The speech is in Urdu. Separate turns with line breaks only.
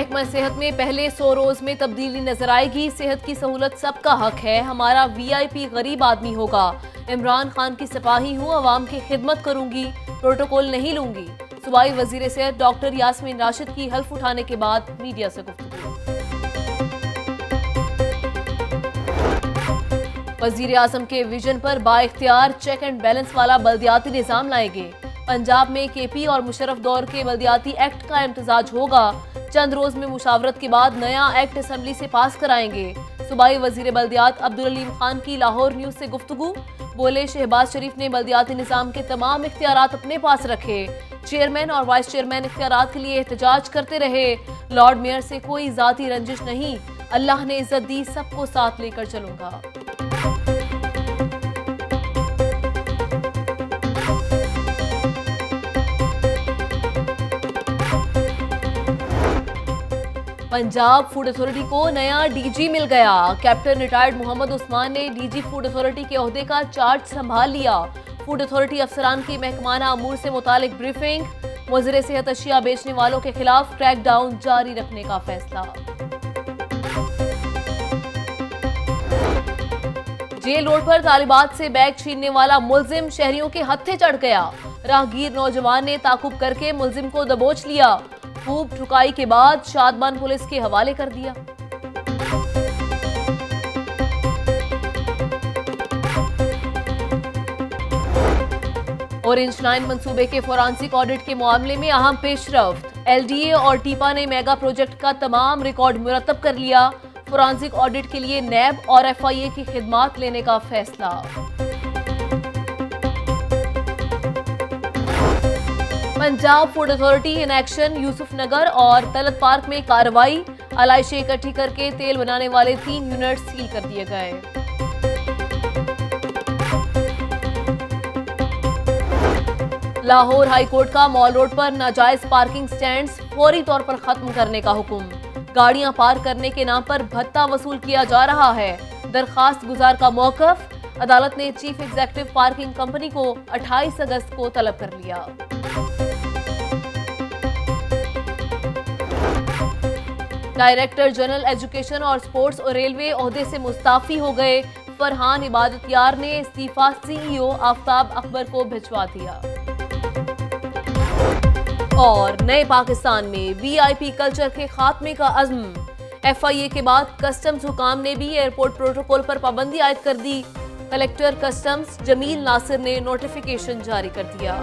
محکمہ صحت میں پہلے سو روز میں تبدیلی نظر آئے گی۔ صحت کی سہولت سب کا حق ہے۔ ہمارا وی آئی پی غریب آدمی ہوگا۔ عمران خان کی سپاہی ہوں، عوام کی خدمت کروں گی۔ پروٹوکول نہیں لوں گی۔ صوبائی وزیر صحت ڈاکٹر یاسمین راشد کی حلف اٹھانے کے بعد میڈیا سے گفتگو۔ وزیر اعظم کے ویژن پر با اختیار چیک اینڈ بیلنس والا بلدیاتی نظام لائیں گے پنجاب میں کے پی اور مشرف دور کے بلدیاتی ایکٹ کا امتزاج ہوگا۔ چند روز میں مشاورت کے بعد نیا ایکٹ اسمبلی سے پاس کرائیں گے۔ صوبائی وزیر بلدیات عبدالعلیم خان کی لاہور نیوز سے گفتگو۔ بولے شہباز شریف نے بلدیاتی نظام کے تمام اختیارات اپنے پاس رکھے۔ چیئرمین اور وائس چیئرمین اختیارات کے لیے احتجاج کرتے رہے۔ لارڈ میئر سے کوئی ذاتی رنجش نہیں۔ اللہ نے عزت دی، سب کو ساتھ لے کر چلوں گا۔ پنجاب فوڈ اتھارٹی کو نیا ڈی جی مل گیا۔ کیپٹن ریٹائرڈ محمد عثمان نے ڈی جی فوڈ اتھارٹی کے عہدے کا چارج سنبھال لیا۔ فوڈ اتھارٹی افسران کی محکمانہ امور سے متعلق بریفنگ وزیر صحت اشیاء بیچنے والوں کے خلاف کریک ڈاؤن جاری رکھنے کا فیصلہ۔ جیل روڈ پر طالبات سے بیگ چھیننے والا ملزم شہریوں کے ہتھے چڑھ گیا۔ راہگیر نوجوان نے تعقب کر کے ملزم کو دبوچ لیا۔ خوب ٹھکائی کے بعد شادمان پولیس کے حوالے کر دیا۔ اورنج لائن منصوبے کے فورانسک آڈٹ کے معاملے میں اہم پیش رفت۔ ایل ڈی اے اور ٹیپا نے میگا پروجیکٹ کا تمام ریکارڈ مرتب کر لیا۔ فورانسک آڈٹ کے لیے نیب اور ایف آئی اے کی خدمات لینے کا فیصلہ۔ Punjab food authority in action Yusuf Nagar اور تلت پارک میں کارروائی، علائشیں اکٹھی کر کے تیل بنانے والے تین یونٹ سیل کر دیے گئے۔ لاہور ہائی کورٹ کا مال روڈ پر ناجائز پارکنگ سٹینڈز فوری طور پر ختم کرنے کا حکم۔ گاڑیاں پار کرنے کے نام پر بھتہ وصول کیا جا رہا ہے۔ درخواست گزار کا موقف۔ عدالت نے چیف ایگزیکٹو پارکنگ کمپنی کو اٹھائیس اگست کو طلب کر لیا۔ ڈائریکٹر جنرل ایجوکیشن اور سپورٹس اور ریلوے عہدے سے مستعفی ہو گئے۔ فرحان عبادت یار نے استعفیٰ سی ای او آفتاب اکبر کو بھجوا دیا۔ اور نئے پاکستان میں وی آئی پی کلچر کے خاتمے کا عزم۔ ایف آئی اے کے بعد کسٹمز حکام نے بھی ایئرپورٹ پروٹوکول پر پابندی عائد کر دی۔ کلیکٹر کسٹمز جمیل ناصر نے نوٹیفیکیشن جاری کر دیا۔